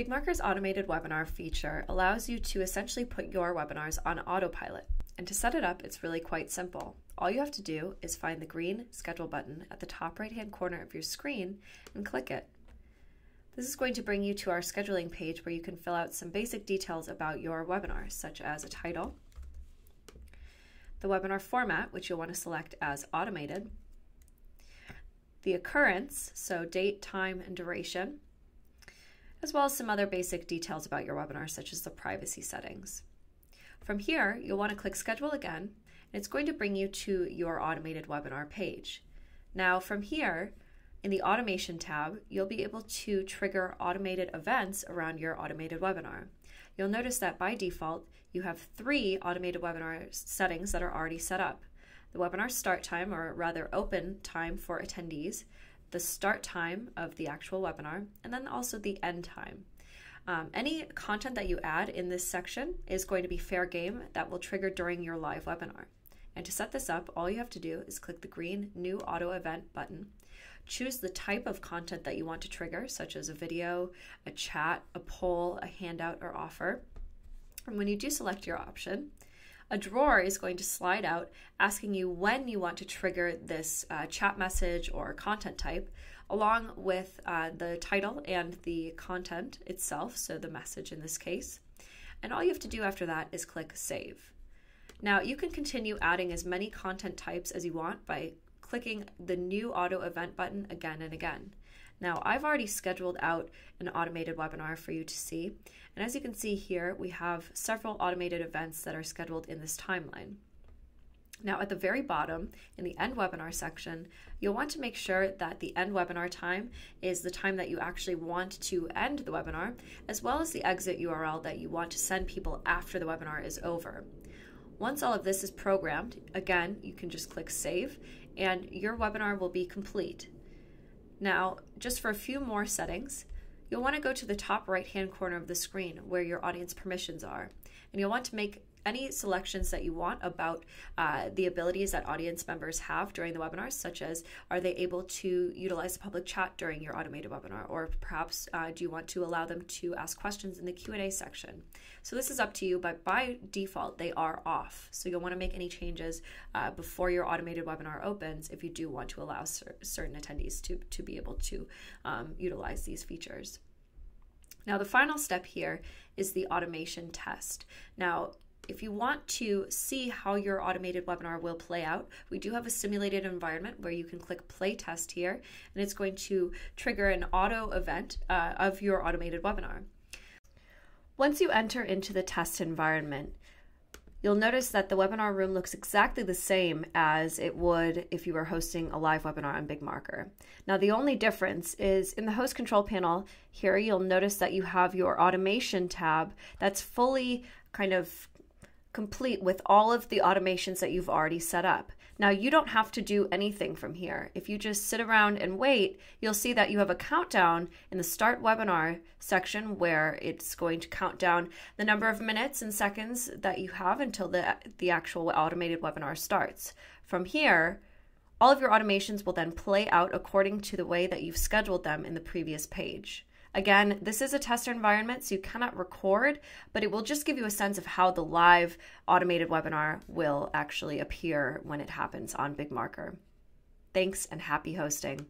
BigMarker's automated webinar feature allows you to essentially put your webinars on autopilot. And to set it up, it's really quite simple. All you have to do is find the green schedule button at the top right hand corner of your screen and click it. This is going to bring you to our scheduling page where you can fill out some basic details about your webinar, such as a title, the webinar format, which you'll want to select as automated, the occurrence, so date, time, and duration, as well as some other basic details about your webinar, such as the privacy settings. From here, you'll want to click Schedule again, and it's going to bring you to your automated webinar page. Now, from here, in the Automation tab, you'll be able to trigger automated events around your automated webinar. You'll notice that by default, you have three automated webinar settings that are already set up. The webinar start time, or rather open time for attendees, the start time of the actual webinar, and then also the end time. Um, any content that you add in this section is going to be fair game that will trigger during your live webinar. And to set this up, all you have to do is click the green New Auto Event button. Choose the type of content that you want to trigger, such as a video, a chat, a poll, a handout, or offer. And when you do select your option, a drawer is going to slide out asking you when you want to trigger this uh, chat message or content type, along with uh, the title and the content itself, so the message in this case. And all you have to do after that is click Save. Now, you can continue adding as many content types as you want by clicking the New Auto Event button again and again. Now, I've already scheduled out an automated webinar for you to see, and as you can see here, we have several automated events that are scheduled in this timeline. Now, at the very bottom, in the end webinar section, you'll want to make sure that the end webinar time is the time that you actually want to end the webinar, as well as the exit URL that you want to send people after the webinar is over. Once all of this is programmed, again, you can just click Save, and your webinar will be complete. Now, just for a few more settings, you'll want to go to the top right hand corner of the screen where your audience permissions are. And you'll want to make any selections that you want about uh, the abilities that audience members have during the webinar, such as are they able to utilize the public chat during your automated webinar, or perhaps uh, do you want to allow them to ask questions in the Q&A section? So this is up to you, but by default, they are off. So you'll want to make any changes uh, before your automated webinar opens if you do want to allow cer certain attendees to, to be able to um, utilize these features. Now, the final step here is the automation test. Now, if you want to see how your automated webinar will play out, we do have a simulated environment where you can click play test here, and it's going to trigger an auto event uh, of your automated webinar. Once you enter into the test environment, you'll notice that the webinar room looks exactly the same as it would if you were hosting a live webinar on BigMarker. Now, the only difference is in the host control panel here, you'll notice that you have your automation tab that's fully kind of complete with all of the automations that you've already set up. Now, you don't have to do anything from here. If you just sit around and wait, you'll see that you have a countdown in the Start Webinar section where it's going to count down the number of minutes and seconds that you have until the, the actual automated webinar starts. From here, all of your automations will then play out according to the way that you've scheduled them in the previous page. Again, this is a tester environment, so you cannot record, but it will just give you a sense of how the live automated webinar will actually appear when it happens on BigMarker. Thanks and happy hosting.